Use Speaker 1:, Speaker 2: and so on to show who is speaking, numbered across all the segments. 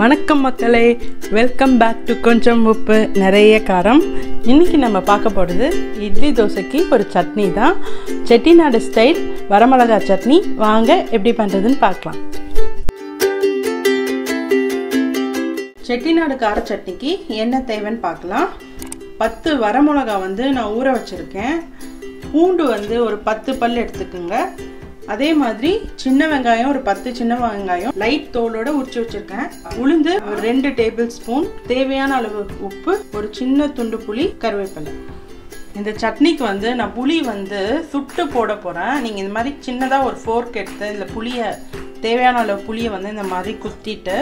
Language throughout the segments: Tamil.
Speaker 1: வணக்கம் மக்களே. வெல்கம் பேக் டு கொஞ்சம் உப்பு நிறைய காரம். இன்றைக்கி நம்ம பார்க்க போகிறது இட்லி தோசைக்கு ஒரு சட்னி தான். செட்டிநாடு ஸ்டைல் வரமிளகா சட்னி. வாங்க எப்படி பண்ணுறதுன்னு பார்க்கலாம். செட்டிநாடு கார சட்னிக்கு என்ன தேவைன்னு பார்க்கலாம். பத்து வரமிளகா வந்து நான் ஊற வச்சுருக்கேன். பூண்டு வந்து ஒரு பத்து பல் எடுத்துக்கோங்க. அதே மாதிரி சின்ன வெங்காயம் ஒரு பத்து சின்ன வெங்காயம் லைட் தோலோட உரிச்சு வச்சிருக்கேன். உளுந்து ஒரு ரெண்டு டேபிள் ஸ்பூன் தேவையான அளவு உப்பு ஒரு சின்ன துண்டு புளி கருவேப்பிலை. இந்த சட்னிக்கு வந்து நான் புளி வந்து சுட்டு போட போகிறேன் நீங்கள் இந்த மாதிரி சின்னதாக ஒரு ஃபோர்க் எடுத்து இந்த புளியை தேவையான அளவு புளியை வந்து இந்த மாதிரி குத்திட்டு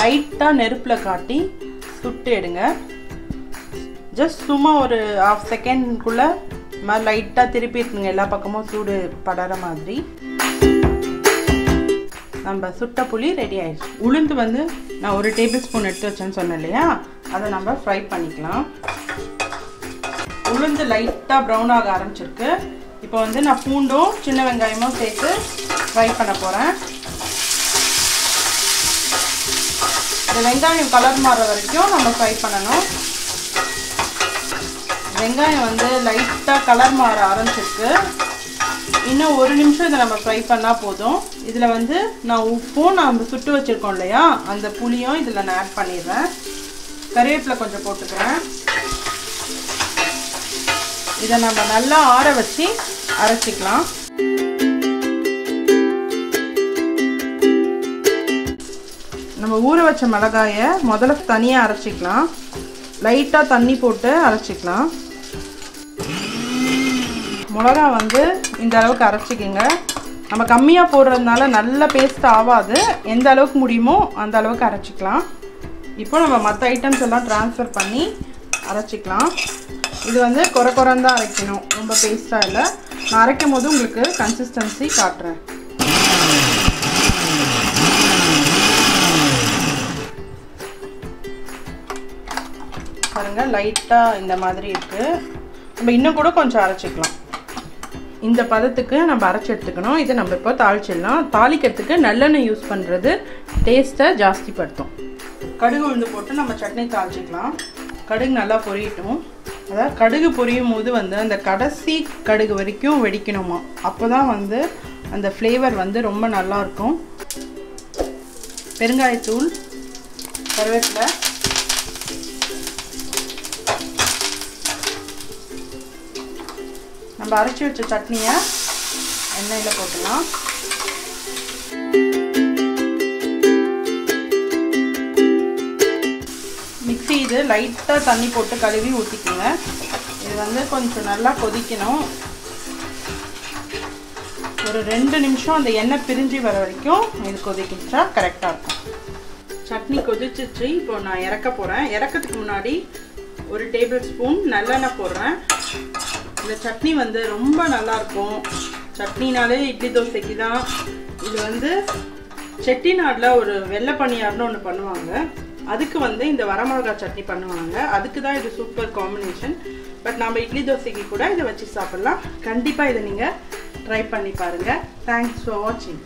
Speaker 1: லைட்டாக நெருப்பில் காட்டி சுட்டு எடுங்க. ஜஸ்ட் சும்மா ஒரு ஹாஃப் செகண்ட்குள்ளே மாதிரி லைட்டாக திருப்பி இருக்குங்க. எல்லா பக்கமும் சூடு படற மாதிரி. நம்ம சுட்ட புளி ரெடி ஆயிடுச்சு. உளுந்து வந்து நான் ஒரு டேபிள் ஸ்பூன் எடுத்து வச்சேன்னு சொன்னேன் இல்லையா? அதை நம்ம ஃப்ரை பண்ணிக்கலாம். உளுந்து லைட்டாக ப்ரௌன் ஆக ஆரம்பிச்சிருக்கு. இப்போ வந்து நான் பூண்டும் சின்ன வெங்காயமும் சேர்த்து ஃப்ரை பண்ண போகிறேன் இந்த வெங்காயம் கலர் மாற வரைக்கும் நம்ம ஃப்ரை பண்ணணும். வெங்காயம் வந்து லைட்டாக கலர் மாற ஆரம்பிச்சிருக்கு. இன்னும் ஒரு நிமிஷம் இதை நம்ம ஃப்ரை பண்ணால் போதும். இதில் வந்து நான் உப்பும் நம்ம சுட்டு வச்சுருக்கோம் இல்லையா? அந்த புளியும் இதில் நான் ஆட் பண்ணிடுறேன். கருவேப்பிலை கொஞ்சம் போட்டுக்கிறேன். இதை நம்ம நல்லா ஆற வச்சு அரைச்சிக்கலாம். நம்ம ஊற வச்ச மிளகாயை முதல்ல தனியாக அரைச்சிக்கலாம். லைட்டாக தண்ணி போட்டு அரைச்சிக்கலாம். மிளகா வந்து இந்த அளவுக்கு அரைச்சிக்கோங்க. நம்ம கம்மியாக போடுறதுனால நல்ல பேஸ்ட் ஆகாது எந்த அளவுக்கு முடியுமோ அந்த அளவுக்கு அரைச்சிக்கலாம். இப்போ நம்ம மற்ற ஐட்டம்ஸ் எல்லாம் ட்ரான்ஸ்ஃபர் பண்ணி அரைச்சிக்கலாம். இது வந்து குறை குறந்தான் தான் அரைக்கணும். ரொம்ப பேஸ்ட்டாக இல்லை. நான் அரைக்கும் போது உங்களுக்கு கன்சிஸ்டன்சி காட்டுறேன். பாருங்கள் லைட்டாக இந்த மாதிரி இருக்குது நம்ம இன்னும் கூட கொஞ்சம் அரைச்சிக்கலாம். இந்த பதத்துக்கு நம்ம அரைச்சி எடுத்துக்கணும். இதை நம்ம இப்போ தாளிச்சிடலாம். தாளிக்கிறதுக்கு நல்லெண்ணெய் யூஸ் பண்ணுறது டேஸ்ட்டை ஜாஸ்திப்படுத்தும் கடுகு உளுந்து போட்டு நம்ம சட்னி தாளிச்சிக்கலாம். கடுகு நல்லா பொரியட்டும். அதாவது கடுகு பொரியும் போது வந்து அந்த கடைசி கடுகு வரைக்கும் வெடிக்கணுமா. அப்போ தான் வந்து அந்த ஃப்ளேவர் வந்து ரொம்ப நல்லாயிருக்கும் பெருங்காயத்தூள் கருவேப்பிலை நம்ம அரைச்சி வச்ச சட்னியை எண்ணெயில் போட்டுடலாம். மிக்சி இது லைட்டாக தண்ணி போட்டு கழுவி ஊற்றிக்குங்க இது வந்து கொஞ்சம் நல்லா கொதிக்கணும். ஒரு ரெண்டு நிமிஷம் அந்த எண்ணெய் பிரிஞ்சு வர வரைக்கும் இது கொதிக்கிச்சா கரெக்டாக இருக்கும். சட்னி கொதிச்சிச்சு இப்போ நான் இறக்க போகிறேன் இறக்கிறதுக்கு முன்னாடி ஒரு டேபிள் ஸ்பூன் நல்லெண்ணெய் போடுறேன். இந்த சட்னி வந்து ரொம்ப நல்லாயிருக்கும். சட்னினாலே இட்லி தோசைக்கு தான். இது வந்து செட்டிநாட்டில் ஒரு வெள்ளை பணியார்னு ஒன்று பண்ணுவாங்க. அதுக்கு வந்து இந்த வரமிளகா சட்னி பண்ணுவாங்க. அதுக்கு தான் இது சூப்பர் காம்பினேஷன். பட் நம்ம இட்லி தோசைக்கு கூட இதை வச்சு சாப்பிட்லாம். கண்டிப்பாக இதை நீங்கள் ட்ரை பண்ணி பாருங்கள் தேங்க்ஸ் ஃபார் வாட்சிங்